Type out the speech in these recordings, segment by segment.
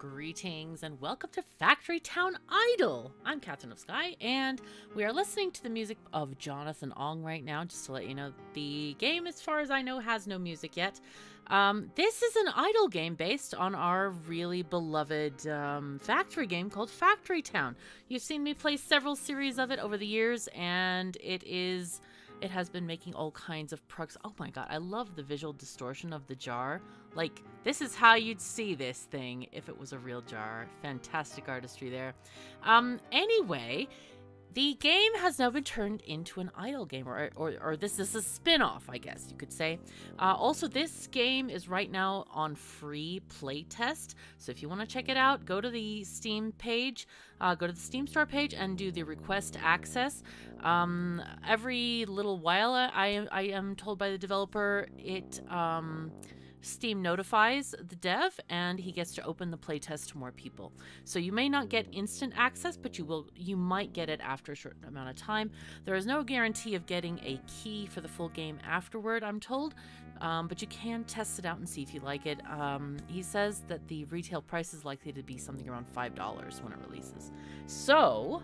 Greetings and welcome to Factory Town Idle. I'm Katherine of Sky, and we are listening to the music of Jonathan Ong right now. Just to let you know, the game, as far as I know, has no music yet. Um, this is an idle game based on our really beloved um, factory game called Factory Town. You've seen me play several series of it over the years, and it is it has been making all kinds of products. Oh my god, I love the visual distortion of the jar. Like, this is how you'd see this thing if it was a real jar. Fantastic artistry there. Um, anyway, the game has now been turned into an idle game, or, or, or this is a spin off, I guess you could say. Uh, also, this game is right now on free playtest. So if you want to check it out, go to the Steam page, uh, go to the Steam Store page, and do the request access. Um, every little while, I am, I am told by the developer, it. Um, Steam notifies the dev and he gets to open the playtest to more people. So you may not get instant access, but you will you might get it after a short amount of time. There is no guarantee of getting a key for the full game afterward, I'm told. Um, but you can test it out and see if you like it. Um, he says that the retail price is likely to be something around $5 when it releases. So,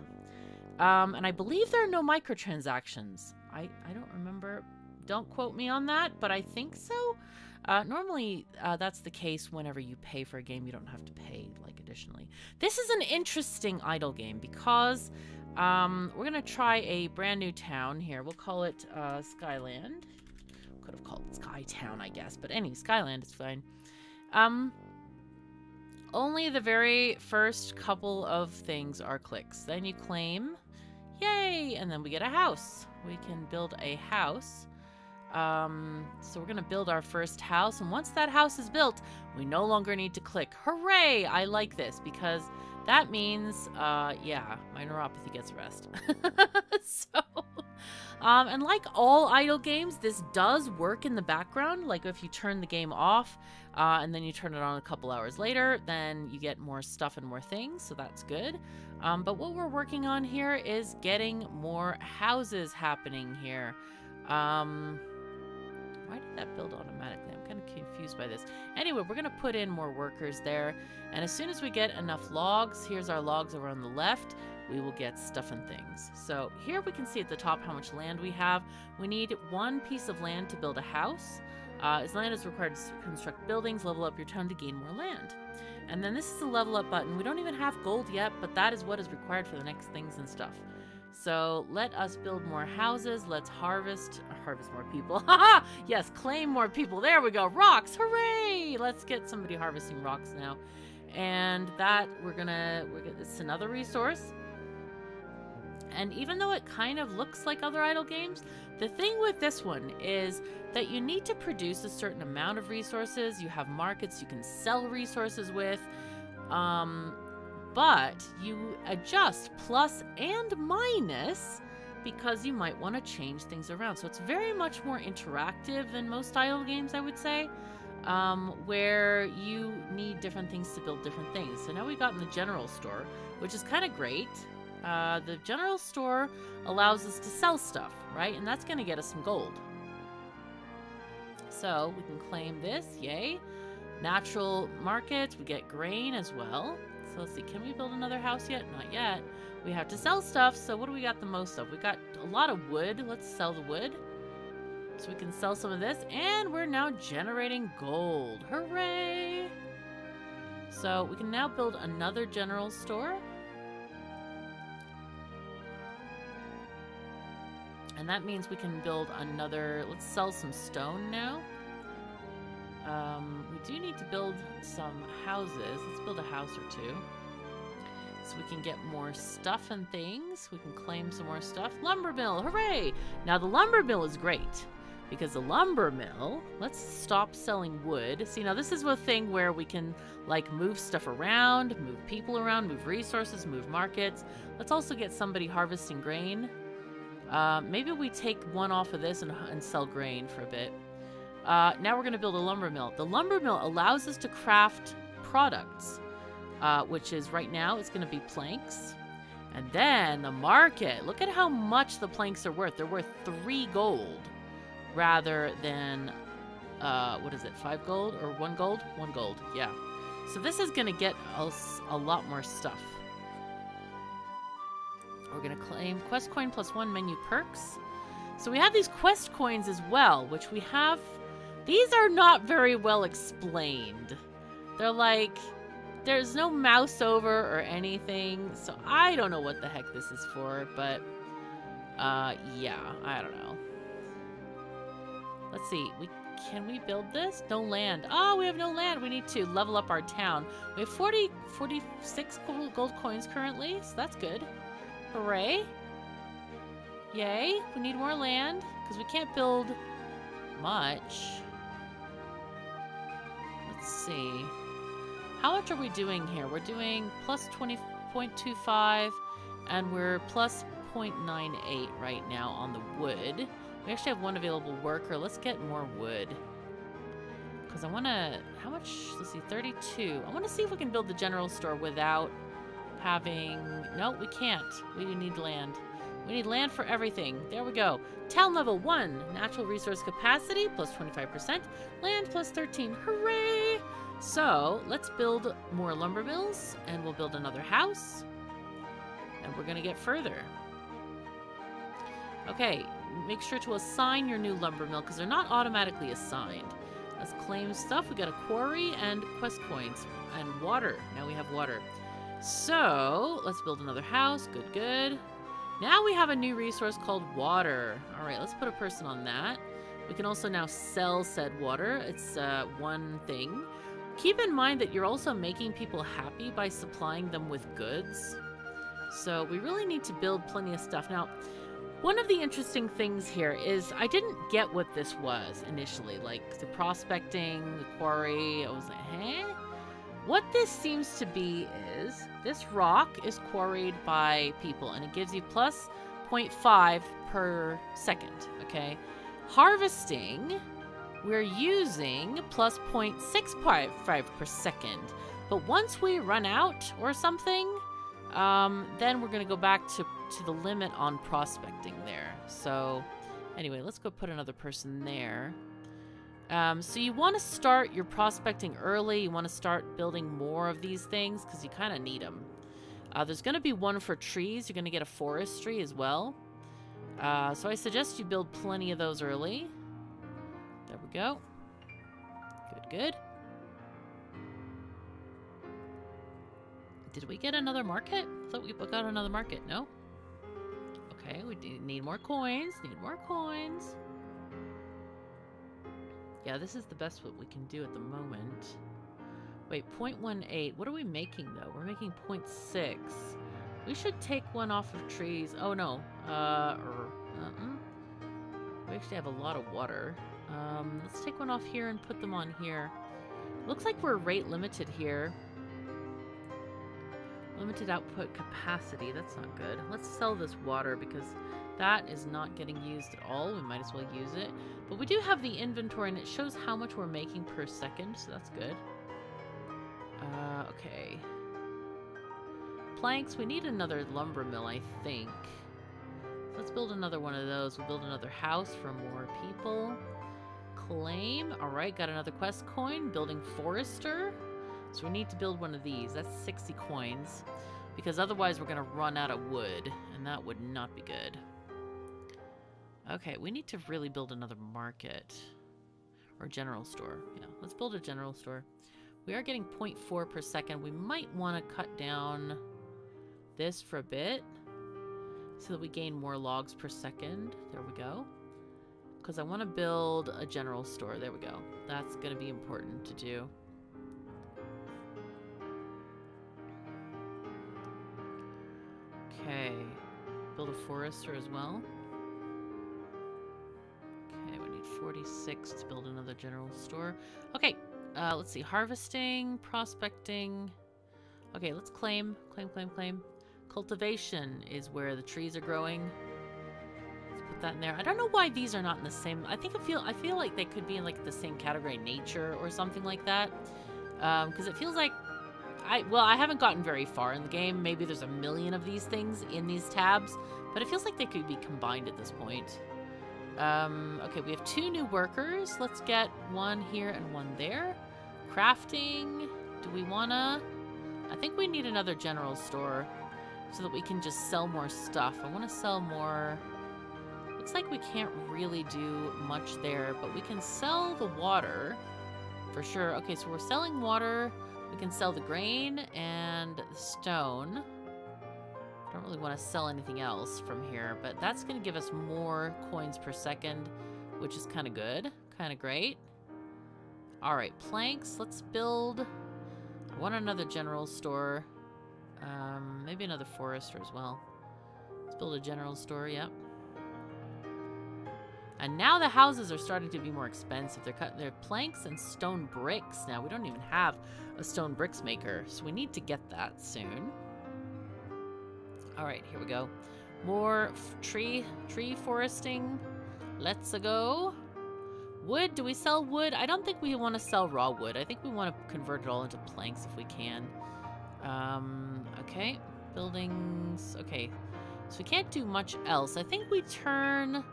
um, and I believe there are no microtransactions. I, I don't remember. Don't quote me on that, but I think so. Uh, normally, uh, that's the case whenever you pay for a game, you don't have to pay, like, additionally. This is an interesting idle game because um, we're going to try a brand new town here. We'll call it uh, Skyland. Could have called it Skytown, I guess, but any Skyland is fine. Um, only the very first couple of things are clicks. Then you claim, yay, and then we get a house. We can build a house um, so we're going to build our first house. And once that house is built, we no longer need to click. Hooray! I like this because that means, uh, yeah, my neuropathy gets rest. so, um, and like all idle games, this does work in the background. Like if you turn the game off uh, and then you turn it on a couple hours later, then you get more stuff and more things. So that's good. Um, but what we're working on here is getting more houses happening here. Um, why did that build automatically? I'm kind of confused by this. Anyway, we're going to put in more workers there. And as soon as we get enough logs, here's our logs over on the left, we will get stuff and things. So here we can see at the top how much land we have. We need one piece of land to build a house. Uh, as land is required to construct buildings, level up your town to gain more land. And then this is the level up button. We don't even have gold yet, but that is what is required for the next things and stuff. So let us build more houses. Let's harvest, harvest more people. Yes, claim more people. There we go. Rocks. Hooray! Let's get somebody harvesting rocks now. And that we're gonna, we're gonna, it's another resource. And even though it kind of looks like other idle games, the thing with this one is that you need to produce a certain amount of resources. You have markets you can sell resources with. Um, but you adjust plus and minus because you might want to change things around. So it's very much more interactive than most idle games, I would say, um, where you need different things to build different things. So now we got in the general store, which is kind of great. Uh, the general store allows us to sell stuff, right? And that's going to get us some gold. So we can claim this, yay. Natural markets, we get grain as well. So let's see, can we build another house yet? Not yet. We have to sell stuff, so what do we got the most of? We got a lot of wood. Let's sell the wood. So we can sell some of this, and we're now generating gold. Hooray! So we can now build another general store. And that means we can build another, let's sell some stone now. Um, we do need to build some houses. Let's build a house or two. So we can get more stuff and things. We can claim some more stuff. Lumber mill, hooray! Now the lumber mill is great because the lumber mill, let's stop selling wood. See, now this is a thing where we can like move stuff around, move people around, move resources, move markets. Let's also get somebody harvesting grain. Uh, maybe we take one off of this and, and sell grain for a bit. Uh, now we're going to build a lumber mill. The lumber mill allows us to craft products, uh, which is right now it's going to be planks. And then the market. Look at how much the planks are worth. They're worth three gold rather than, uh, what is it, five gold or one gold? One gold, yeah. So this is going to get us a lot more stuff. We're going to claim quest coin plus one menu perks. So we have these quest coins as well, which we have... These are not very well explained. They're like... There's no mouse over or anything, so I don't know what the heck this is for, but... Uh, yeah, I don't know. Let's see, we can we build this? No land. Oh, we have no land. We need to level up our town. We have 40, 46 gold coins currently, so that's good. Hooray. Yay. We need more land, because we can't build much. Let's see. How much are we doing here? We're doing plus 20.25, and we're plus 0.98 right now on the wood. We actually have one available worker. Let's get more wood. Because I want to... How much? Let's see, 32. I want to see if we can build the general store without having... No, we can't. We need land. We need land for everything. There we go. Town level 1. Natural resource capacity plus 25%. Land plus 13. Hooray! So, let's build more lumber mills. And we'll build another house. And we're going to get further. Okay, make sure to assign your new lumber mill because they're not automatically assigned. Let's claim stuff. We got a quarry and quest coins and water. Now we have water. So let's build another house. Good, good. Now we have a new resource called water. All right, let's put a person on that. We can also now sell said water. It's uh, one thing. Keep in mind that you're also making people happy by supplying them with goods. So we really need to build plenty of stuff. Now, one of the interesting things here is I didn't get what this was initially. Like the prospecting, the quarry, I was like, huh? What this seems to be is this rock is quarried by people and it gives you plus 0.5 per second, okay? Harvesting, we're using plus 0.65 per second. But once we run out or something, um, then we're going to go back to, to the limit on prospecting there. So anyway, let's go put another person there. Um, so you want to start your prospecting early. You want to start building more of these things because you kind of need them. Uh, there's going to be one for trees. You're going to get a forestry as well. Uh, so I suggest you build plenty of those early. There we go. Good, good. Did we get another market? I thought we got another market. No? Okay, we need more coins. Need more coins. Yeah, this is the best what we can do at the moment. Wait, 0.18. What are we making, though? We're making 0.6. We should take one off of trees. Oh, no. Uh, uh -uh. We actually have a lot of water. Um, let's take one off here and put them on here. Looks like we're rate limited here. Limited output capacity. That's not good. Let's sell this water because that is not getting used at all. We might as well use it. But we do have the inventory and it shows how much we're making per second, so that's good. Uh, okay. Planks. We need another lumber mill, I think. Let's build another one of those. We'll build another house for more people. Claim. Alright, got another quest coin. Building Forester. So we need to build one of these. That's 60 coins. Because otherwise we're going to run out of wood. And that would not be good. Okay, we need to really build another market. Or general store. Yeah, let's build a general store. We are getting 0.4 per second. We might want to cut down this for a bit. So that we gain more logs per second. There we go. Because I want to build a general store. There we go. That's going to be important to do. Okay. Build a forester as well. 46 to build another general store. Okay, uh, let's see. Harvesting, prospecting. Okay, let's claim, claim, claim, claim. Cultivation is where the trees are growing. Let's put that in there. I don't know why these are not in the same. I think I feel I feel like they could be in like the same category, nature or something like that. Because um, it feels like I well, I haven't gotten very far in the game. Maybe there's a million of these things in these tabs, but it feels like they could be combined at this point. Um, okay, we have two new workers. Let's get one here and one there. Crafting. Do we wanna... I think we need another general store so that we can just sell more stuff. I want to sell more... Looks like we can't really do much there, but we can sell the water for sure. Okay, so we're selling water. We can sell the grain and the stone. Don't really want to sell anything else from here, but that's going to give us more coins per second, which is kind of good, kind of great. All right, planks. Let's build... I want another general store. Um, maybe another forester as well. Let's build a general store, yep. And now the houses are starting to be more expensive. They're cut they're planks and stone bricks now. We don't even have a stone bricks maker, so we need to get that soon. All right, here we go. More tree tree foresting. Let's go. Wood, do we sell wood? I don't think we want to sell raw wood. I think we want to convert it all into planks if we can. Um, okay. Buildings. Okay. So we can't do much else. I think we turn...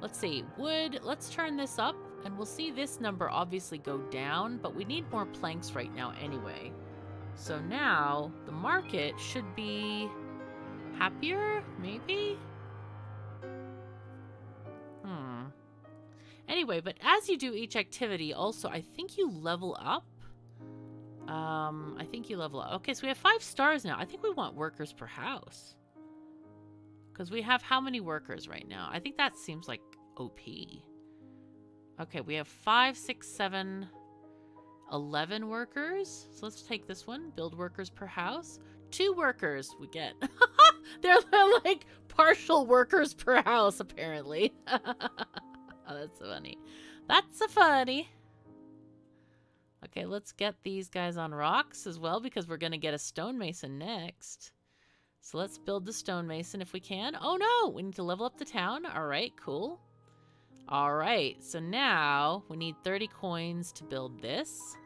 Let's see. Wood. Let's turn this up. And we'll see this number obviously go down. But we need more planks right now anyway. So now the market should be happier, maybe? Hmm. Anyway, but as you do each activity, also, I think you level up um, I think you level up. Okay, so we have five stars now. I think we want workers per house. Because we have how many workers right now? I think that seems like OP. Okay, we have five, six, seven, eleven workers. So let's take this one. Build workers per house. Two workers we get. they're, they're like partial workers per house, apparently. oh, that's funny. That's a funny. Okay, let's get these guys on rocks as well because we're going to get a stonemason next. So let's build the stonemason if we can. Oh no, we need to level up the town. All right, cool. All right, so now we need 30 coins to build this.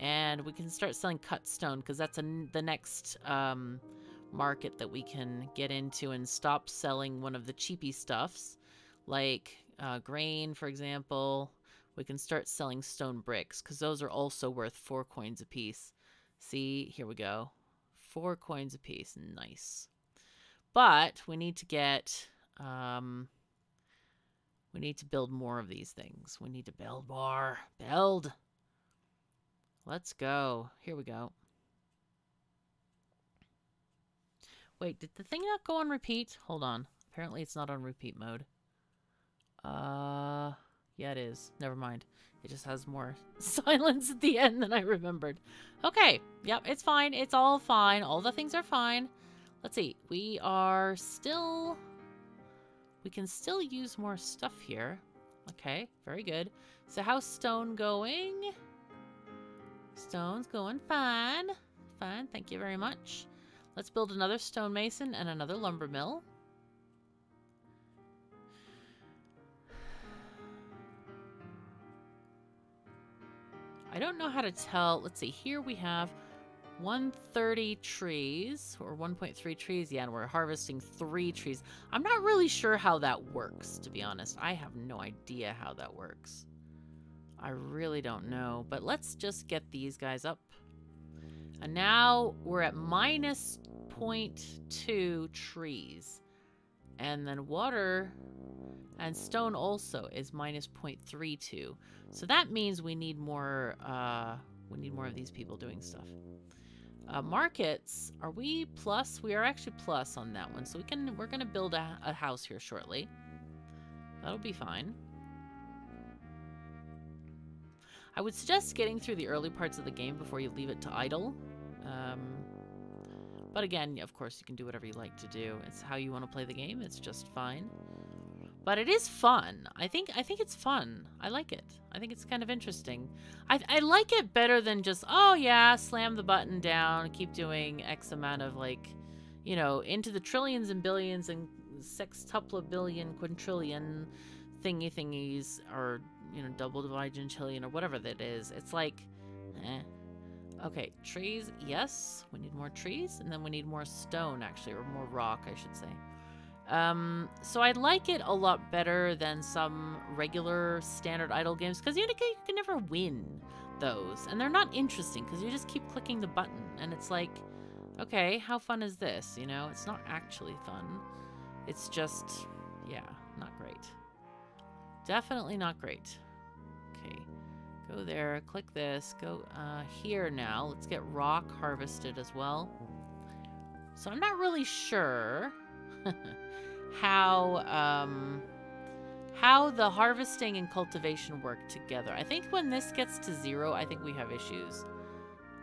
And we can start selling cut stone because that's a, the next um, market that we can get into and stop selling one of the cheapy stuffs like uh, grain, for example, we can start selling stone bricks because those are also worth four coins apiece. See, here we go. Four coins apiece. Nice. But we need to get, um, we need to build more of these things. We need to build more. Build. Let's go. Here we go. Wait, did the thing not go on repeat? Hold on. Apparently it's not on repeat mode. Uh... Yeah, it is. Never mind. It just has more silence at the end than I remembered. Okay. Yep, it's fine. It's all fine. All the things are fine. Let's see. We are still... We can still use more stuff here. Okay, very good. So how's stone going? Stone's going fine. Fine, thank you very much. Let's build another stonemason and another lumber mill. I don't know how to tell. Let's see. Here we have 130 trees or 1.3 trees. Yeah, and we're harvesting three trees. I'm not really sure how that works, to be honest. I have no idea how that works. I really don't know. But let's just get these guys up. And now we're at minus 0.2 trees. And then water and stone also is minus 0.32. So that means we need more, uh, we need more of these people doing stuff. Uh, markets, are we plus? We are actually plus on that one. So we can, we're to build a, a house here shortly. That'll be fine. I would suggest getting through the early parts of the game before you leave it to idle. Um, but again, of course, you can do whatever you like to do. It's how you want to play the game. It's just fine. But it is fun. I think I think it's fun. I like it. I think it's kind of interesting. I, I like it better than just, oh yeah, slam the button down, keep doing X amount of like, you know, into the trillions and billions and sextuple billion, quintillion thingy thingies, or, you know, double divide gentillion, or whatever that is. It's like, eh. Okay, trees, yes. We need more trees, and then we need more stone, actually, or more rock, I should say. Um, so I like it a lot better than some regular standard idle games because you, you can never win. those. And they're not interesting because you just keep clicking the button. And it's like, okay, how fun is this? You know, it's not actually fun. It's just, yeah, not great. Definitely not great. Okay, go there, click this, go uh, here now. Let's get rock harvested as well. So I'm not really sure how um, how the harvesting and cultivation work together. I think when this gets to zero, I think we have issues.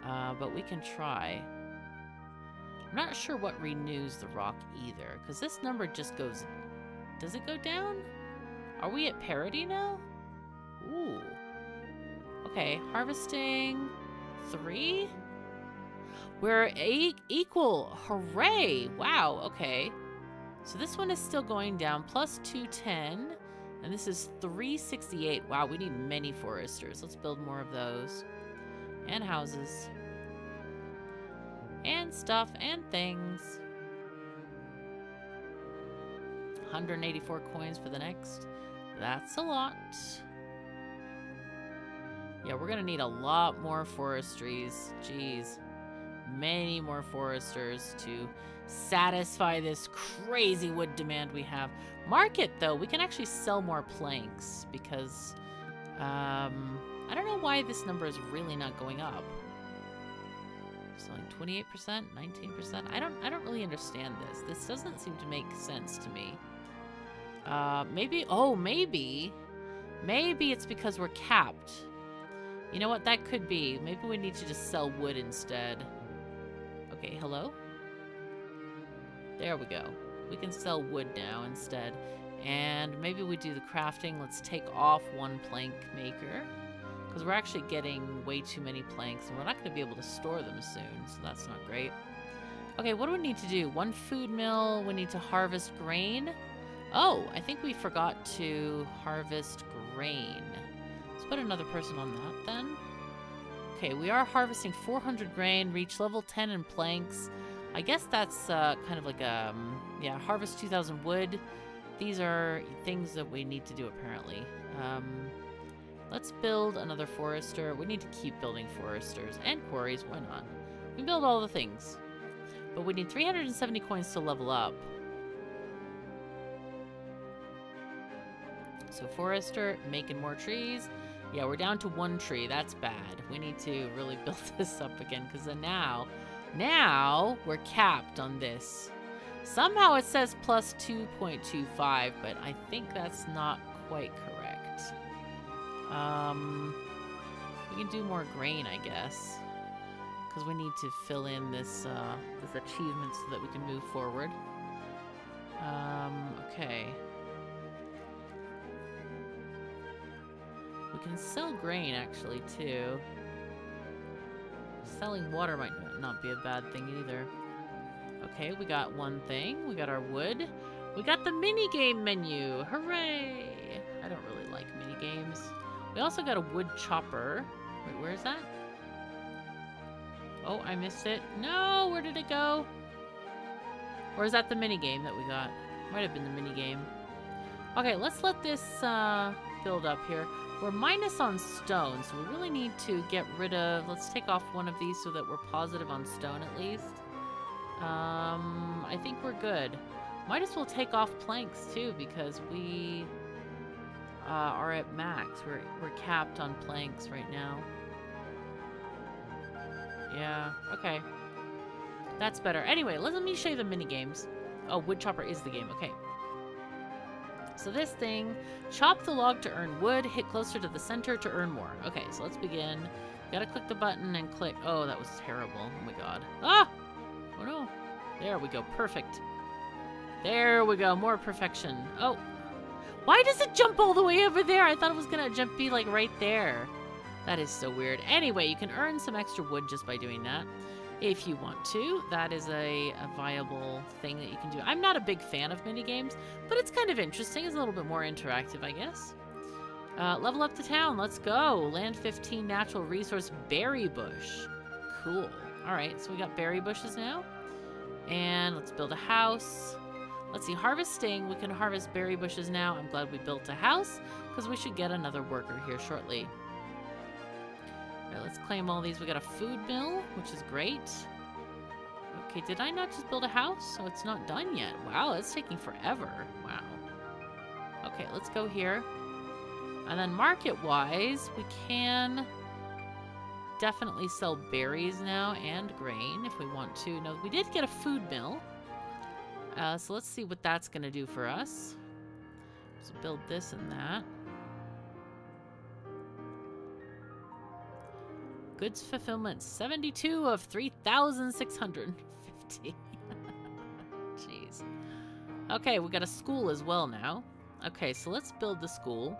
Uh, but we can try. I'm not sure what renews the rock either, because this number just goes... Does it go down? Are we at parity now? Ooh. Okay, harvesting three? We're e equal. Hooray! Wow, okay. So this one is still going down, plus 210. And this is 368. Wow, we need many foresters. Let's build more of those. And houses. And stuff and things. 184 coins for the next. That's a lot. Yeah, we're to need a lot more forestries. Jeez. Many more foresters to satisfy this crazy wood demand we have. Market, though, we can actually sell more planks because um, I don't know why this number is really not going up. Selling 28%, 19%. I don't I don't really understand this. This doesn't seem to make sense to me. Uh, maybe, oh, maybe, maybe it's because we're capped. You know what? That could be. Maybe we need to just sell wood instead. Okay, hello? There we go. We can sell wood now instead. And maybe we do the crafting. Let's take off one plank maker. Because we're actually getting way too many planks. And we're not going to be able to store them soon. So that's not great. Okay, what do we need to do? One food mill. We need to harvest grain. Oh, I think we forgot to harvest grain. Let's put another person on that then. Okay, we are harvesting 400 grain, reach level 10 in planks. I guess that's uh, kind of like a, um, yeah, harvest 2,000 wood. These are things that we need to do apparently. Um, let's build another forester. We need to keep building foresters and quarries. Why not? We build all the things. But we need 370 coins to level up. So forester, making more trees. Yeah, we're down to one tree. That's bad. We need to really build this up again because then now now, we're capped on this. Somehow it says plus 2.25, but I think that's not quite correct. Um, we can do more grain, I guess. Because we need to fill in this, uh, this achievement so that we can move forward. Um, okay. We can sell grain, actually, too. Selling water might not be a bad thing either. Okay, we got one thing. We got our wood. We got the mini game menu. Hooray! I don't really like mini games. We also got a wood chopper. Wait, where is that? Oh, I missed it. No, where did it go? Or is that the mini game that we got? Might have been the mini game. Okay, let's let this uh, build up here. We're minus on stone, so we really need to get rid of... Let's take off one of these so that we're positive on stone at least. Um, I think we're good. Might as well take off planks too, because we uh, are at max. We're, we're capped on planks right now. Yeah, okay. That's better. Anyway, let me show you the mini games. Oh, Woodchopper is the game. Okay. So this thing, chop the log to earn wood, hit closer to the center to earn more. Okay, so let's begin. Gotta click the button and click. Oh, that was terrible. Oh my god. Ah! Oh no. There we go. Perfect. There we go. More perfection. Oh. Why does it jump all the way over there? I thought it was gonna jump be like right there. That is so weird. Anyway, you can earn some extra wood just by doing that if you want to. That is a, a, viable thing that you can do. I'm not a big fan of mini games, but it's kind of interesting. It's a little bit more interactive, I guess. Uh, level up the town. Let's go. Land 15 natural resource berry bush. Cool. All right, so we got berry bushes now. And let's build a house. Let's see, harvesting. We can harvest berry bushes now. I'm glad we built a house because we should get another worker here shortly. Alright, let's claim all these. We got a food mill, which is great. Okay, did I not just build a house? So it's not done yet. Wow, it's taking forever. Wow. Okay, let's go here. And then market-wise, we can definitely sell berries now and grain if we want to. No, we did get a food mill. Uh, so let's see what that's going to do for us. So build this and that. Goods fulfillment, 72 of 3,650. Jeez. Okay, we got a school as well now. Okay, so let's build the school.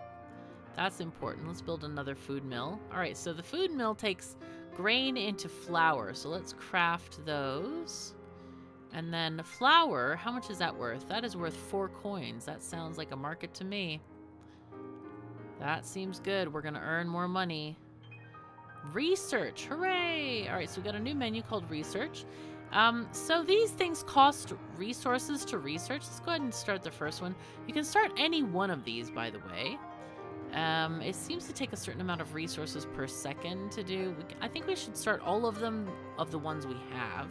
That's important. Let's build another food mill. All right, so the food mill takes grain into flour. So let's craft those. And then flour, how much is that worth? That is worth four coins. That sounds like a market to me. That seems good. We're going to earn more money. Research, hooray! All right, so we got a new menu called research. Um, so these things cost resources to research. Let's go ahead and start the first one. You can start any one of these, by the way. Um, it seems to take a certain amount of resources per second to do. I think we should start all of them of the ones we have.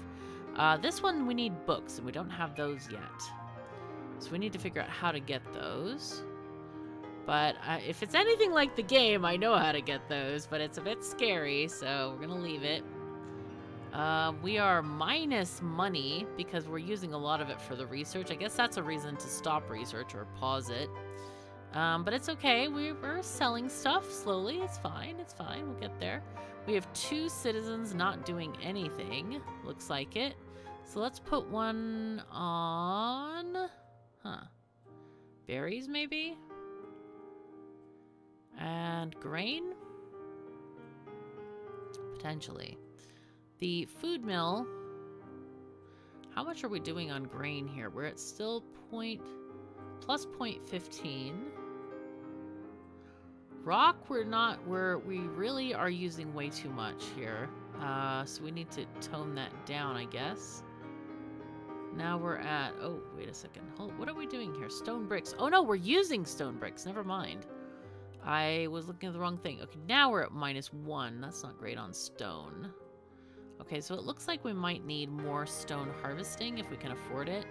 Uh, this one we need books, and we don't have those yet. So we need to figure out how to get those. But if it's anything like the game, I know how to get those, but it's a bit scary, so we're gonna leave it. Uh, we are minus money because we're using a lot of it for the research. I guess that's a reason to stop research or pause it. Um, but it's okay. We, we're selling stuff slowly. It's fine. It's fine. We'll get there. We have two citizens not doing anything. Looks like it. So let's put one on... Huh. Berries, maybe? And grain? Potentially. The food mill... How much are we doing on grain here? We're at still point... Plus point 15. Rock, we're not, we're, we really are using way too much here. Uh, so we need to tone that down, I guess. Now we're at, oh, wait a second. Hold, what are we doing here? Stone bricks. Oh no, we're using stone bricks. Never mind. I was looking at the wrong thing. Okay, now we're at minus one. That's not great on stone. Okay, so it looks like we might need more stone harvesting if we can afford it.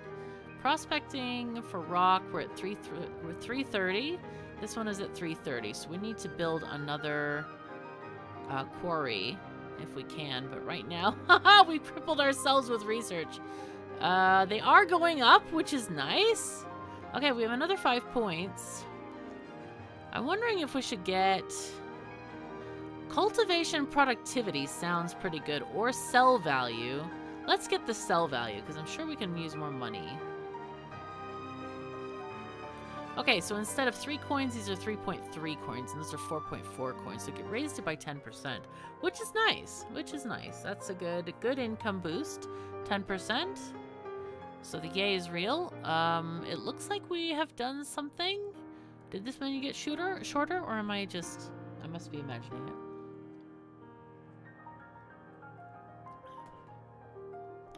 Prospecting for rock, we're at 3 th we're 330. This one is at 330, so we need to build another uh, quarry if we can. But right now, we crippled ourselves with research. Uh, they are going up, which is nice. Okay, we have another five points. I'm wondering if we should get... Cultivation productivity sounds pretty good. Or sell value. Let's get the sell value, because I'm sure we can use more money. Okay, so instead of 3 coins, these are 3.3 coins, and those are 4.4 coins. So get raised it by 10%, which is nice, which is nice. That's a good good income boost, 10%. So the yay is real. Um, it looks like we have done something. Did this menu get shorter, shorter, or am I just... I must be imagining it.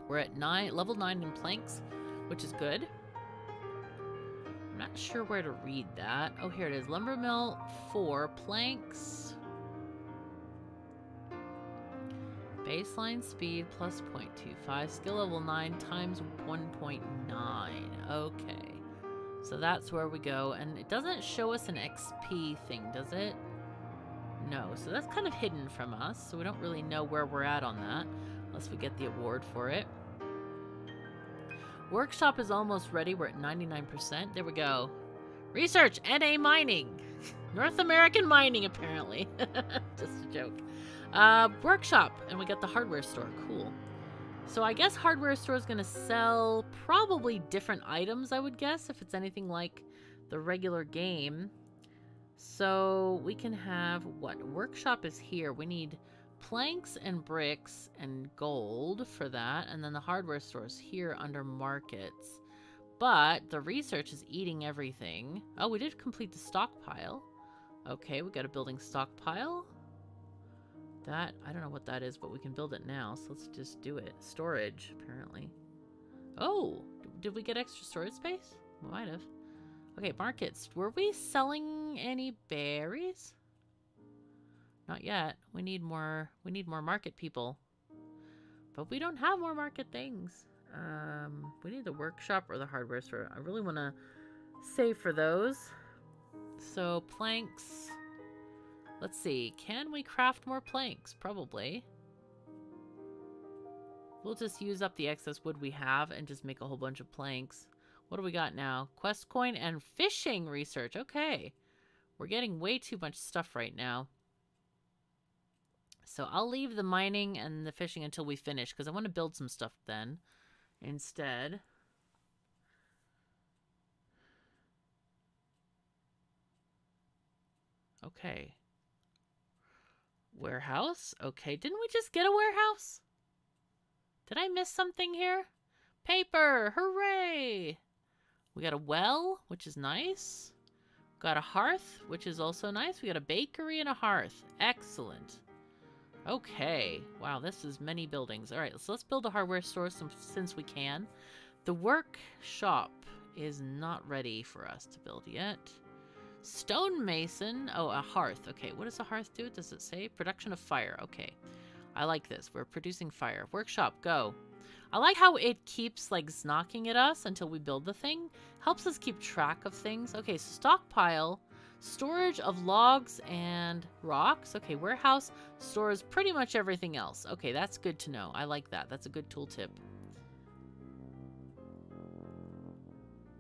We're at nine, level 9 in planks, which is good. I'm not sure where to read that. Oh, here it is. Lumber mill, four planks. Baseline speed plus 0.25. Skill level 9 times 1.9. Okay. So that's where we go. And it doesn't show us an XP thing, does it? No. So that's kind of hidden from us. So we don't really know where we're at on that. Unless we get the award for it. Workshop is almost ready. We're at 99%. There we go. Research, NA Mining. North American Mining, apparently. Just a joke. Uh, workshop, and we got the hardware store. Cool. So I guess hardware store is going to sell probably different items, I would guess, if it's anything like the regular game. So we can have, what? Workshop is here. We need planks and bricks and gold for that. And then the hardware stores here under markets. But the research is eating everything. Oh, we did complete the stockpile. Okay, we got a building stockpile. That, I don't know what that is, but we can build it now. So let's just do it. Storage, apparently. Oh, did we get extra storage space? We might have. Okay, markets. Were we selling any berries? Not yet. We need more we need more market people. But we don't have more market things. Um, we need the workshop or the hardware store. I really want to save for those. So planks. Let's see. Can we craft more planks? Probably. We'll just use up the excess wood we have and just make a whole bunch of planks. What do we got now? Quest coin and fishing research. Okay. We're getting way too much stuff right now. So I'll leave the mining and the fishing until we finish because I want to build some stuff then instead. Okay. Warehouse? Okay, didn't we just get a warehouse? Did I miss something here? Paper! Hooray! We got a well, which is nice. Got a hearth, which is also nice. We got a bakery and a hearth. Excellent. Okay. Wow, this is many buildings. All right, so let's build a hardware store some, since we can. The workshop is not ready for us to build yet. Stonemason. Oh, a hearth. Okay, what does a hearth do? Does it say? Production of fire. Okay. I like this. We're producing fire. Workshop, go. I like how it keeps like knocking at us until we build the thing. Helps us keep track of things. Okay, so stockpile. Storage of logs and rocks. Okay, warehouse stores pretty much everything else. Okay, that's good to know. I like that. That's a good tooltip.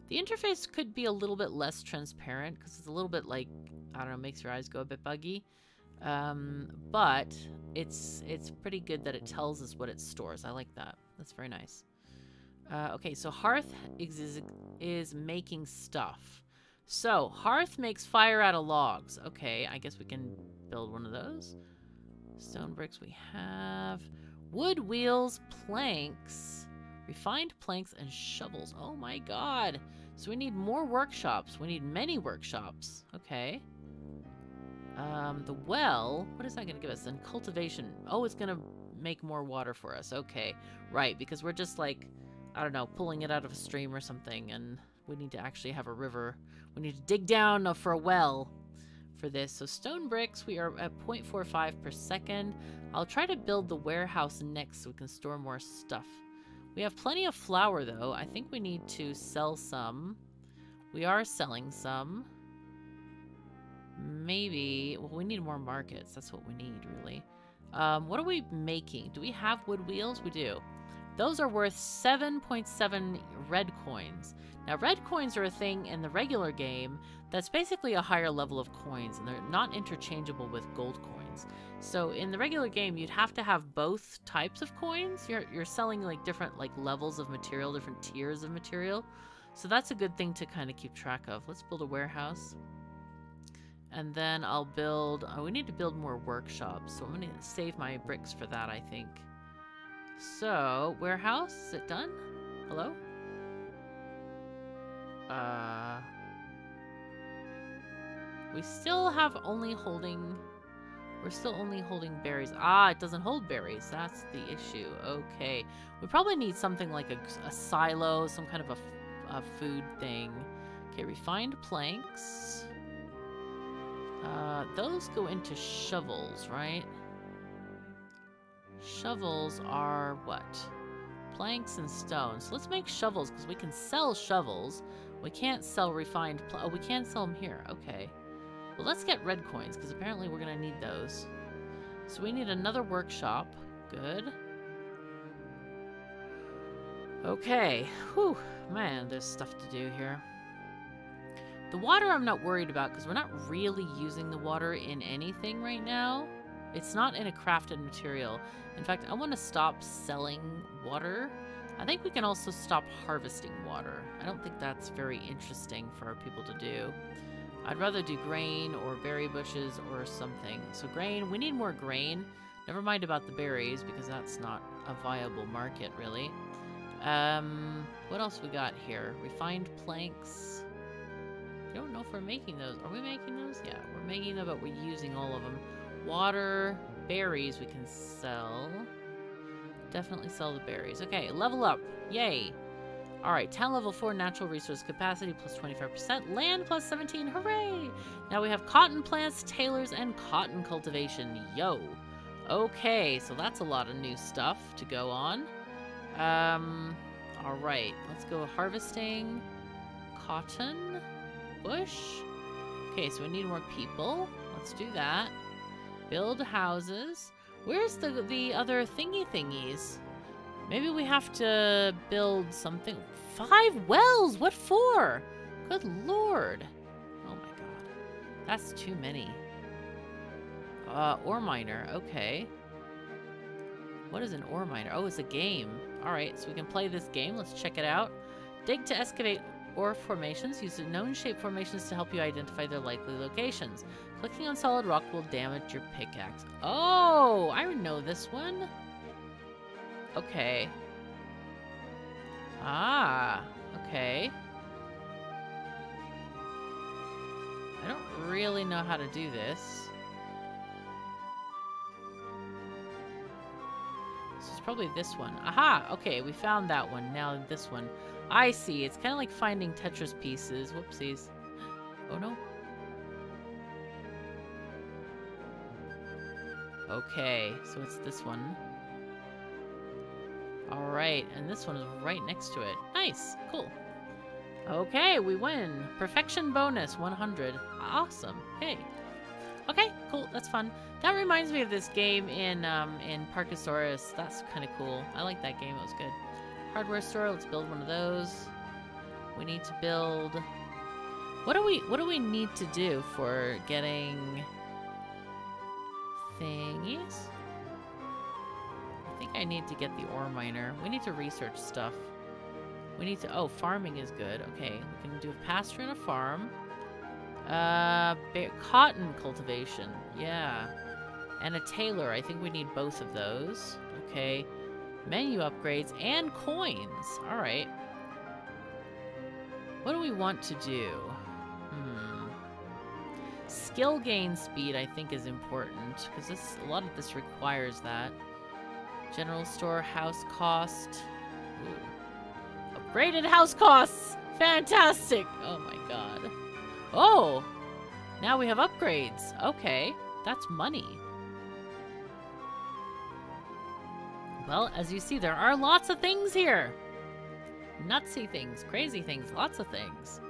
The interface could be a little bit less transparent because it's a little bit like, I don't know, makes your eyes go a bit buggy. Um, but it's it's pretty good that it tells us what it stores. I like that. That's very nice. Uh, okay, so Hearth is, is making stuff. So, Hearth makes fire out of logs. Okay, I guess we can build one of those. Stone bricks we have. Wood wheels, planks, refined planks, and shovels. Oh my god. So we need more workshops. We need many workshops. Okay. Um, the well, what is that going to give us? Then cultivation. Oh, it's going to make more water for us. Okay. Right, because we're just like, I don't know, pulling it out of a stream or something, and we need to actually have a river. We need to dig down for a well for this. So stone bricks, we are at 0.45 per second. I'll try to build the warehouse next so we can store more stuff. We have plenty of flour though. I think we need to sell some. We are selling some. Maybe, well we need more markets. That's what we need really. Um, what are we making? Do we have wood wheels? We do. Those are worth 7.7 red coins. Now, red coins are a thing in the regular game that's basically a higher level of coins, and they're not interchangeable with gold coins. So in the regular game, you'd have to have both types of coins. You're, you're selling like different like levels of material, different tiers of material. So that's a good thing to kind of keep track of. Let's build a warehouse. And then I'll build, oh, we need to build more workshops. So I'm to save my bricks for that, I think. So, warehouse, is it done? Hello? Uh... We still have only holding... We're still only holding berries. Ah, it doesn't hold berries. That's the issue. Okay. We probably need something like a, a silo, some kind of a, a food thing. Okay, refined planks. Uh, those go into shovels, right? Shovels are what? Planks and stones. So let's make shovels because we can sell shovels. We can't sell refined Oh, we can sell them here. Okay. Well, let's get red coins because apparently we're going to need those. So we need another workshop. Good. Okay. Whew. Man, there's stuff to do here. The water I'm not worried about because we're not really using the water in anything right now. It's not in a crafted material. In fact, I want to stop selling water. I think we can also stop harvesting water. I don't think that's very interesting for our people to do. I'd rather do grain or berry bushes or something. So grain, we need more grain. Never mind about the berries because that's not a viable market really. Um, what else we got here? Refined planks. I don't know if we're making those. Are we making those? Yeah, we're making them, but we're using all of them. Water, berries we can sell. Definitely sell the berries. Okay, level up. Yay. All right, town level 4 natural resource capacity plus 25%, land plus 17, hooray! Now we have cotton plants, tailors, and cotton cultivation, yo! Okay, so that's a lot of new stuff to go on. Um, all right, let's go harvesting cotton, bush. Okay, so we need more people. Let's do that. Build houses. Where's the the other thingy thingies? Maybe we have to build something. Five wells? What for? Good lord. Oh my god. That's too many. Uh, ore miner. Okay. What is an ore miner? Oh, it's a game. Alright, so we can play this game. Let's check it out. Dig to excavate ore formations. Use known shape formations to help you identify their likely locations. Clicking on solid rock will damage your pickaxe. Oh, I know this one. Okay. Ah, okay. I don't really know how to do this. This is probably this one. Aha! Okay, we found that one. Now this one. I see. It's kind of like finding Tetris pieces. Whoopsies. Oh no. Okay, so it's this one. Alright, and this one is right next to it. Nice, cool. Okay, we win. Perfection bonus, 100. Awesome. Hey. Okay, cool, that's fun. That reminds me of this game in um, in Parkasaurus. That's kind of cool. I like that game, it was good. Hardware store, let's build one of those. We need to build... What do we, what do we need to do for getting thingies? I think I need to get the ore miner. We need to research stuff. We need to... Oh, farming is good. Okay, we can do a pasture and a farm. Uh, cotton cultivation. Yeah. And a tailor. I think we need both of those. Okay. Menu upgrades and coins. Alright. What do we want to do? Hmm. Skill gain speed, I think, is important. Because a lot of this requires that. General store house cost. Ooh. Upgraded house costs! Fantastic! Oh my god. Oh! Now we have upgrades. Okay. That's money. Well, as you see, there are lots of things here. Nutsy things, crazy things, lots of things.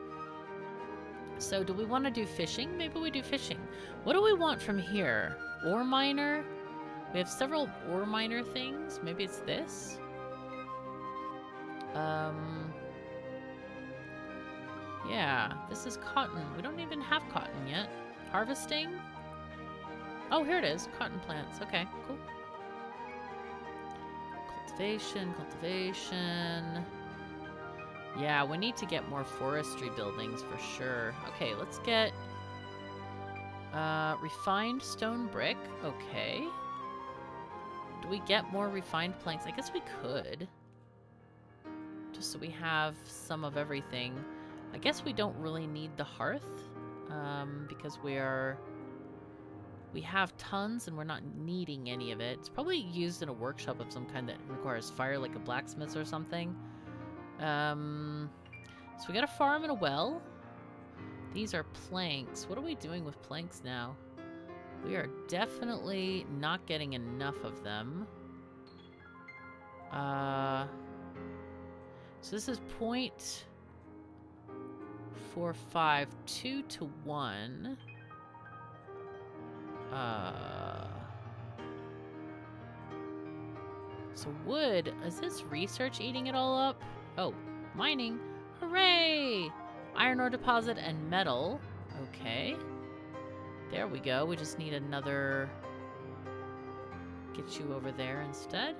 So do we want to do fishing? Maybe we do fishing. What do we want from here? Ore miner? We have several ore miner things. Maybe it's this? Um... Yeah, this is cotton. We don't even have cotton yet. Harvesting? Oh, here it is. Cotton plants. Okay, cool. Cultivation, cultivation. Yeah, we need to get more forestry buildings for sure. Okay, let's get uh, refined stone brick. Okay. Do we get more refined planks? I guess we could. Just so we have some of everything. I guess we don't really need the hearth um, because we are we have tons and we're not needing any of it. It's probably used in a workshop of some kind that requires fire, like a blacksmith or something. Um, so we got a farm and a well. These are planks. What are we doing with planks now? We are definitely not getting enough of them. Uh, so this is point four five two to one. Uh. So wood, is this research eating it all up? Oh, mining. Hooray! Iron ore deposit and metal. Okay. There we go. We just need another... Get you over there instead.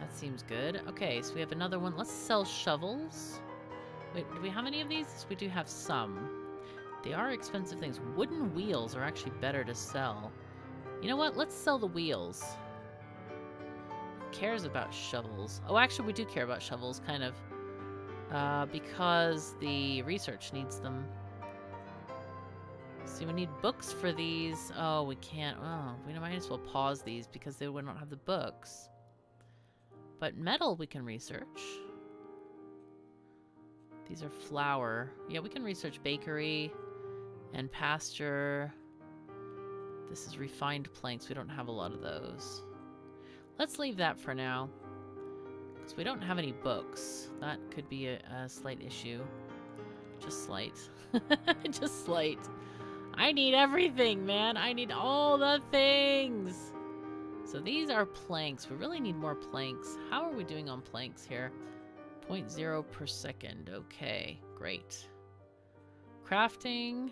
That seems good. Okay, so we have another one. Let's sell shovels. Wait, do we have any of these? We do have some. They are expensive things. Wooden wheels are actually better to sell. You know what? Let's sell the wheels. Who cares about shovels? Oh, actually, we do care about shovels, kind of. Uh, because the research needs them. See, we need books for these. Oh, we can't. Oh, we might as well pause these because they would not have the books. But metal we can research. These are flour. Yeah, we can research bakery and pasture. This is refined planks. We don't have a lot of those. Let's leave that for now. Because we don't have any books. That could be a, a slight issue. Just slight. Just slight. I need everything, man. I need all the things. So these are planks. We really need more planks. How are we doing on planks here? 0.0 per second. Okay, great. Crafting.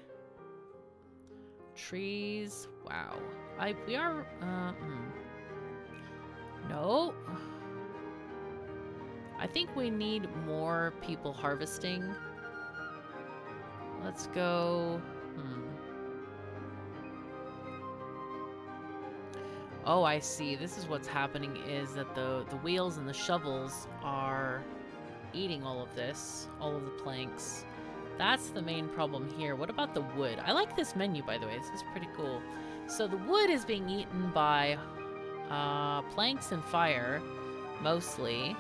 Trees. Wow. I we are uh hmm. No. I think we need more people harvesting. Let's go. Oh, I see. This is what's happening is that the, the wheels and the shovels are eating all of this, all of the planks. That's the main problem here. What about the wood? I like this menu, by the way. This is pretty cool. So the wood is being eaten by uh, planks and fire, mostly.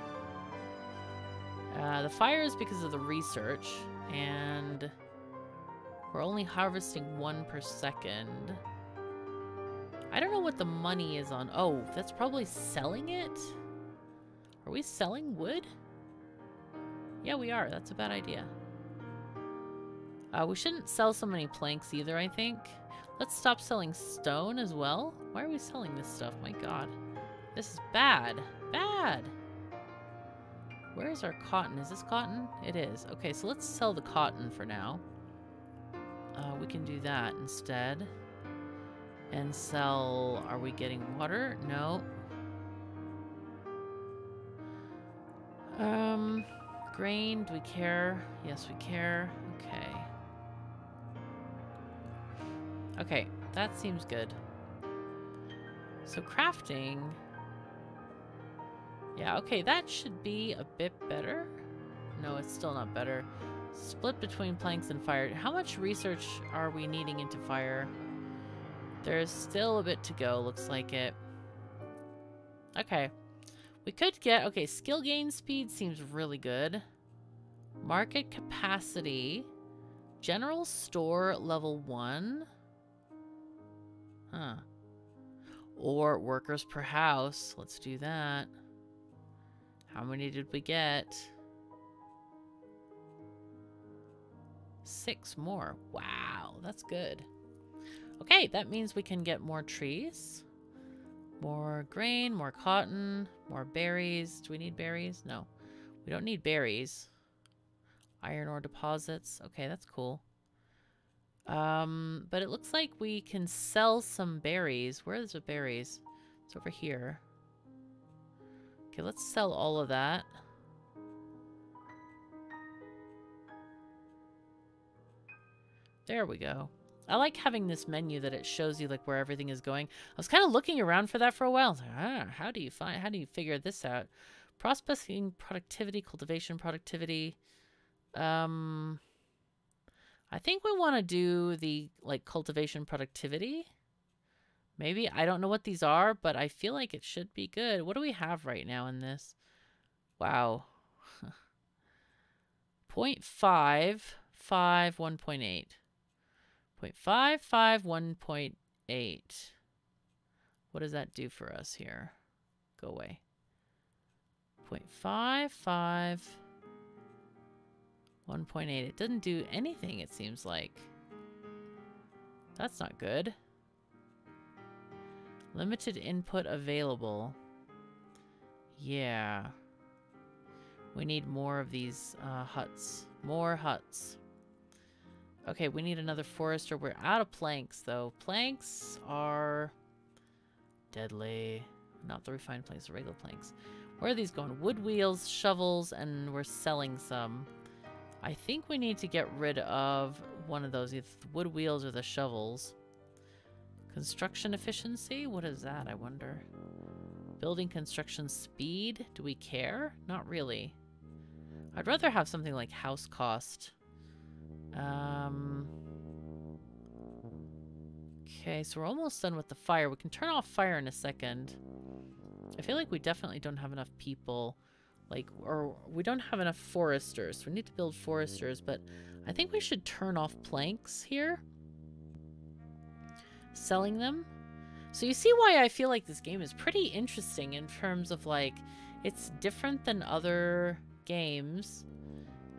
Uh, the fire is because of the research, and we're only harvesting one per second. I don't know what the money is on. Oh, that's probably selling it? Are we selling wood? Yeah, we are. That's a bad idea. Uh, we shouldn't sell so many planks either, I think. Let's stop selling stone as well. Why are we selling this stuff? My god. This is bad. Bad. Where is our cotton? Is this cotton? It is. Okay, so let's sell the cotton for now. Uh, we can do that instead and sell... Are we getting water? No. Um, grain, do we care? Yes, we care. Okay. Okay, that seems good. So crafting... Yeah, okay, that should be a bit better. No, it's still not better. Split between planks and fire. How much research are we needing into fire? There's still a bit to go, looks like it. Okay. We could get... Okay, skill gain speed seems really good. Market capacity. General store level 1. Huh. Or workers per house. Let's do that. How many did we get? Six more. Wow, that's good. Okay, that means we can get more trees. More grain, more cotton, more berries. Do we need berries? No. We don't need berries. Iron ore deposits. Okay, that's cool. Um, but it looks like we can sell some berries. Where is the berries? It's over here. Okay, let's sell all of that. There we go. I like having this menu that it shows you like where everything is going. I was kind of looking around for that for a while. Like, ah, how do you find, how do you figure this out? Prospecting productivity, cultivation productivity. Um, I think we want to do the like cultivation productivity. Maybe, I don't know what these are, but I feel like it should be good. What do we have right now in this? Wow. 0.5, 5, 1.8. 0.55, 1.8. What does that do for us here? Go away. 0.55, 1.8. It doesn't do anything, it seems like. That's not good. Limited input available. Yeah. We need more of these uh, huts. More huts. Okay, we need another forester. We're out of planks, though. Planks are deadly. Not the refined planks, the regular planks. Where are these going? Wood wheels, shovels, and we're selling some. I think we need to get rid of one of those, either the wood wheels or the shovels. Construction efficiency? What is that, I wonder? Building construction speed? Do we care? Not really. I'd rather have something like house cost. Um, okay, so we're almost done with the fire. We can turn off fire in a second. I feel like we definitely don't have enough people, like, or we don't have enough foresters. We need to build foresters, but I think we should turn off planks here. Selling them. So you see why I feel like this game is pretty interesting in terms of, like, it's different than other games.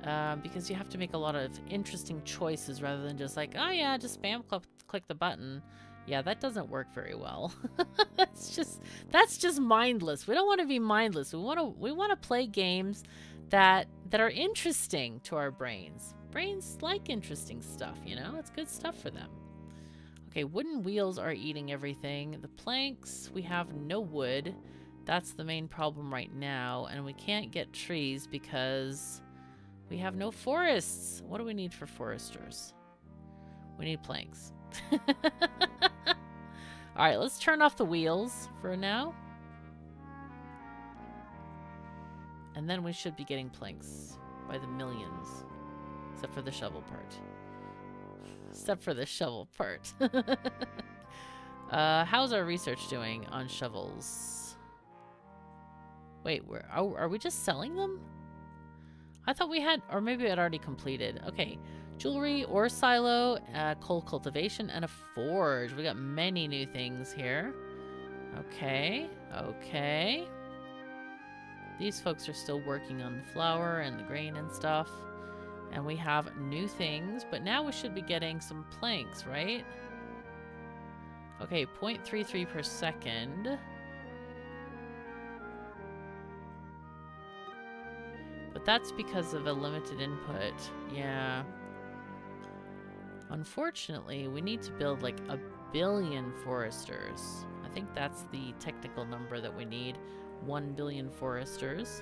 Uh, because you have to make a lot of interesting choices rather than just like, oh yeah, just spam cl click the button. Yeah, that doesn't work very well. that's just that's just mindless. We don't want to be mindless. We want to we want to play games that that are interesting to our brains. Brains like interesting stuff, you know? It's good stuff for them. Okay, wooden wheels are eating everything. The planks, we have no wood. That's the main problem right now, and we can't get trees because we have no forests. What do we need for foresters? We need planks. Alright, let's turn off the wheels for now. And then we should be getting planks by the millions. Except for the shovel part. Except for the shovel part. uh, how's our research doing on shovels? Wait, where are, are we just selling them? I thought we had, or maybe it already completed. Okay, jewelry, ore silo, uh, coal cultivation, and a forge. We got many new things here. Okay, okay. These folks are still working on the flour and the grain and stuff. And we have new things, but now we should be getting some planks, right? Okay, 0.33 per second. That's because of a limited input. Yeah. Unfortunately, we need to build like a billion foresters. I think that's the technical number that we need. One billion foresters.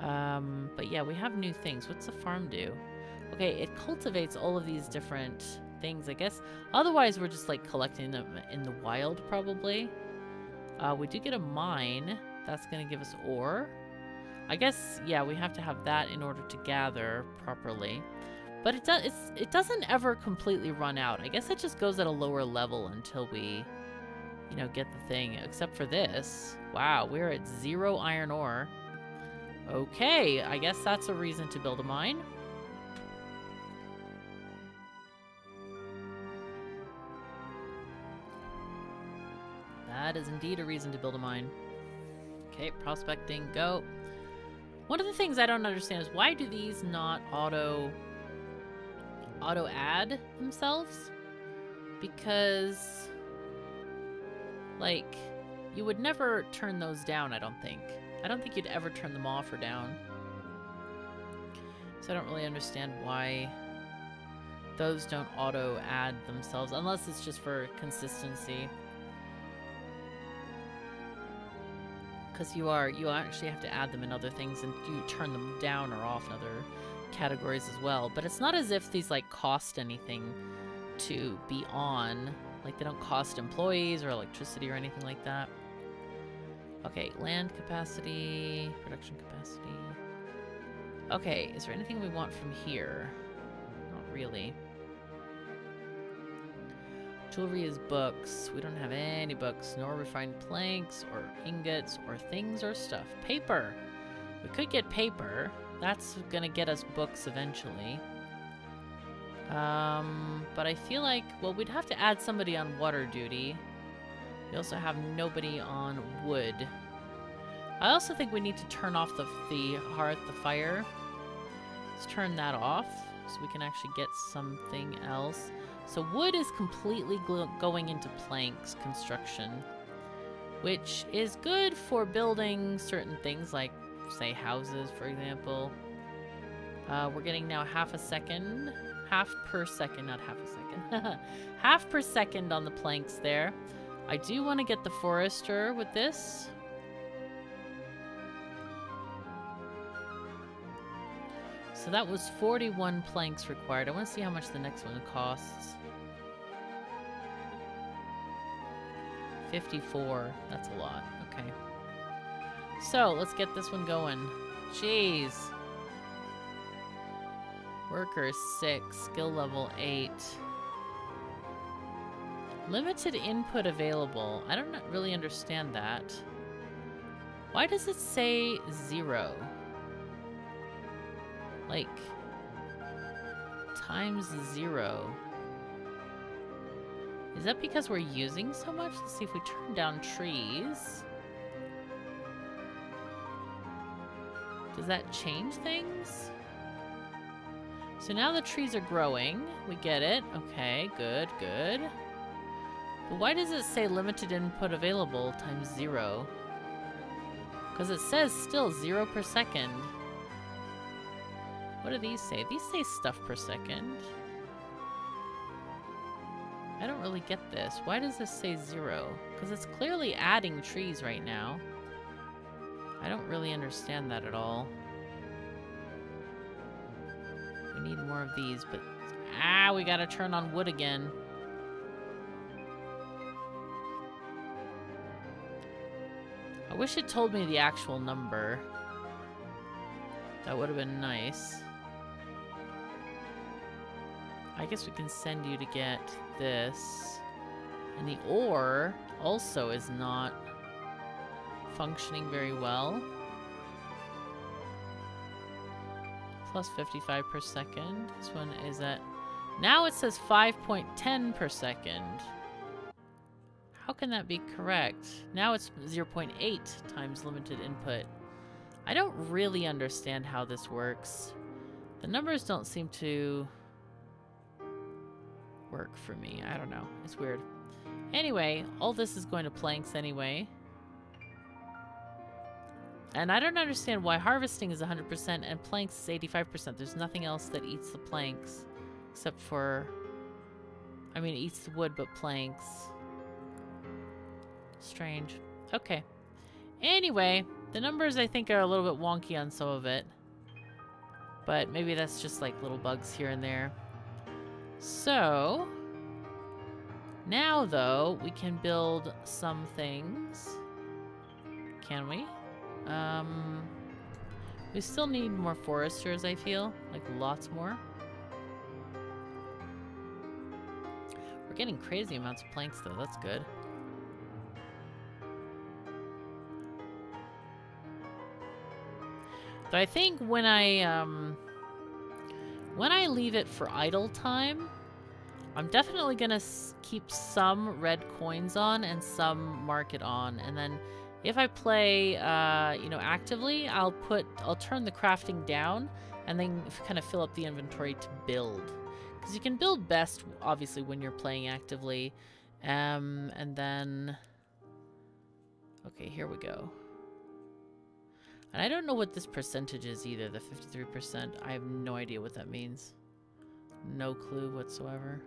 Um, but yeah, we have new things. What's the farm do? Okay, it cultivates all of these different things, I guess. Otherwise, we're just like collecting them in the wild, probably. Uh, we do get a mine. That's going to give us ore. I guess, yeah, we have to have that in order to gather properly. But it, does, it doesn't ever completely run out. I guess it just goes at a lower level until we, you know, get the thing. Except for this. Wow, we're at zero iron ore. Okay, I guess that's a reason to build a mine. That is indeed a reason to build a mine. Okay, prospecting, go. One of the things I don't understand is why do these not auto auto add themselves? Because like you would never turn those down, I don't think. I don't think you'd ever turn them off or down. So I don't really understand why those don't auto add themselves unless it's just for consistency. Because you are you actually have to add them in other things and you turn them down or off in other categories as well. But it's not as if these like cost anything to be on. Like they don't cost employees or electricity or anything like that. Okay, land capacity, production capacity. Okay, is there anything we want from here? Not really. Jewelry is books. We don't have any books, nor refined planks, or ingots, or things or stuff. Paper! We could get paper. That's gonna get us books eventually. Um, but I feel like, well, we'd have to add somebody on water duty. We also have nobody on wood. I also think we need to turn off the, the hearth, the fire. Let's turn that off so we can actually get something else. So wood is completely going into planks construction, which is good for building certain things like, say, houses, for example. Uh, we're getting now half a second, half per second, not half a second, half per second on the planks there. I do want to get the forester with this. So that was 41 planks required. I want to see how much the next one costs. 54. That's a lot. Okay. So, let's get this one going. Jeez. Workers 6. Skill level 8. Limited input available. I don't really understand that. Why does it say zero? Like, times zero. Is that because we're using so much? Let's see if we turn down trees. Does that change things? So now the trees are growing. We get it. Okay, good, good. But why does it say limited input available times zero? Because it says still zero per second. What do these say? These say stuff per second. I don't really get this. Why does this say zero? Because it's clearly adding trees right now. I don't really understand that at all. We need more of these, but... Ah, we gotta turn on wood again. I wish it told me the actual number. That would have been nice. I guess we can send you to get this. And the ore also is not functioning very well. Plus 55 per second. This one is at... Now it says 5.10 per second. How can that be correct? Now it's 0.8 times limited input. I don't really understand how this works. The numbers don't seem to work for me. I don't know. It's weird. Anyway, all this is going to planks anyway. And I don't understand why harvesting is 100% and planks is 85%. There's nothing else that eats the planks. Except for... I mean, it eats the wood, but planks. Strange. Okay. Anyway, the numbers I think are a little bit wonky on some of it. But maybe that's just like little bugs here and there. So, now though, we can build some things. Can we? Um, we still need more foresters, I feel. Like, lots more. We're getting crazy amounts of planks, though. That's good. But I think when I, um... When I leave it for idle time, I'm definitely going to keep some red coins on and some market on. And then if I play, uh, you know, actively, I'll put, I'll turn the crafting down and then kind of fill up the inventory to build. Because you can build best, obviously, when you're playing actively. Um, and then... Okay, here we go. And I don't know what this percentage is either, the 53%. I have no idea what that means. No clue whatsoever.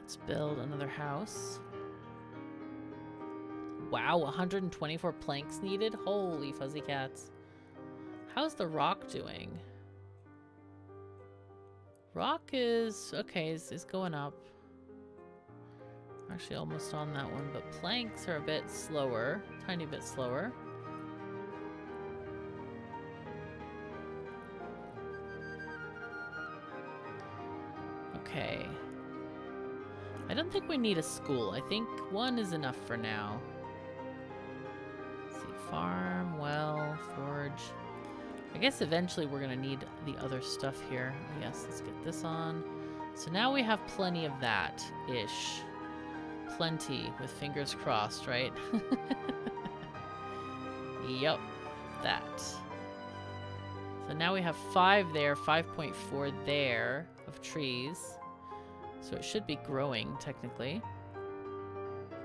Let's build another house. Wow, 124 planks needed? Holy fuzzy cats. How's the rock doing? Rock is, okay, is, is going up. Actually almost on that one, but planks are a bit slower, tiny bit slower. Okay. I don't think we need a school. I think one is enough for now. Let's see, farm, well, forge. I guess eventually we're going to need the other stuff here. Yes, let's get this on. So now we have plenty of that-ish. Plenty, with fingers crossed, right? yep, that. So now we have five there, 5.4 there of trees. So it should be growing, technically.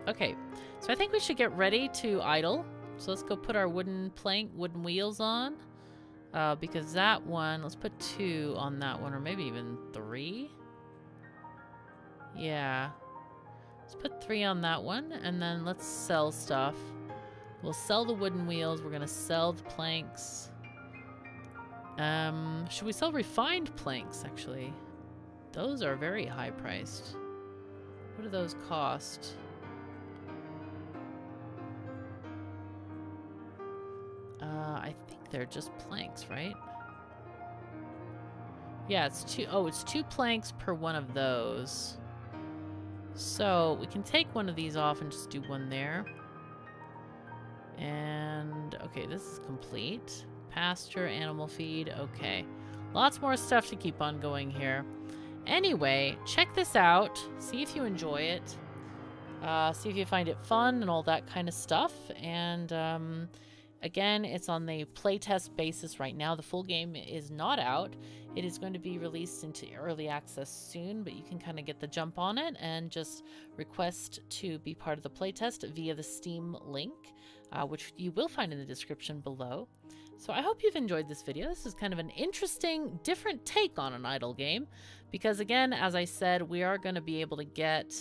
Okay, so I think we should get ready to idle. So let's go put our wooden plank, wooden wheels on. Uh, because that one, let's put two on that one, or maybe even three. Yeah. Let's put three on that one, and then let's sell stuff. We'll sell the wooden wheels. We're going to sell the planks. Um, should we sell refined planks, actually? Those are very high priced. What do those cost? I think they're just planks, right? Yeah, it's two oh, it's two planks per one of those. So we can take one of these off and just do one there. And okay, this is complete. Pasture, animal feed, okay. Lots more stuff to keep on going here. Anyway, check this out. See if you enjoy it. Uh, see if you find it fun and all that kind of stuff. And um, again, it's on the playtest basis right now. The full game is not out. It is going to be released into early access soon, but you can kind of get the jump on it and just request to be part of the playtest via the Steam link, uh, which you will find in the description below. So I hope you've enjoyed this video. This is kind of an interesting, different take on an idle game. Because again, as I said, we are going to be able to get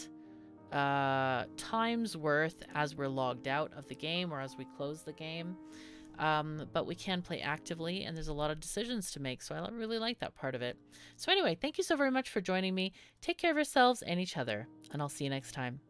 uh, times worth as we're logged out of the game or as we close the game. Um, but we can play actively, and there's a lot of decisions to make, so I really like that part of it. So anyway, thank you so very much for joining me. Take care of yourselves and each other, and I'll see you next time.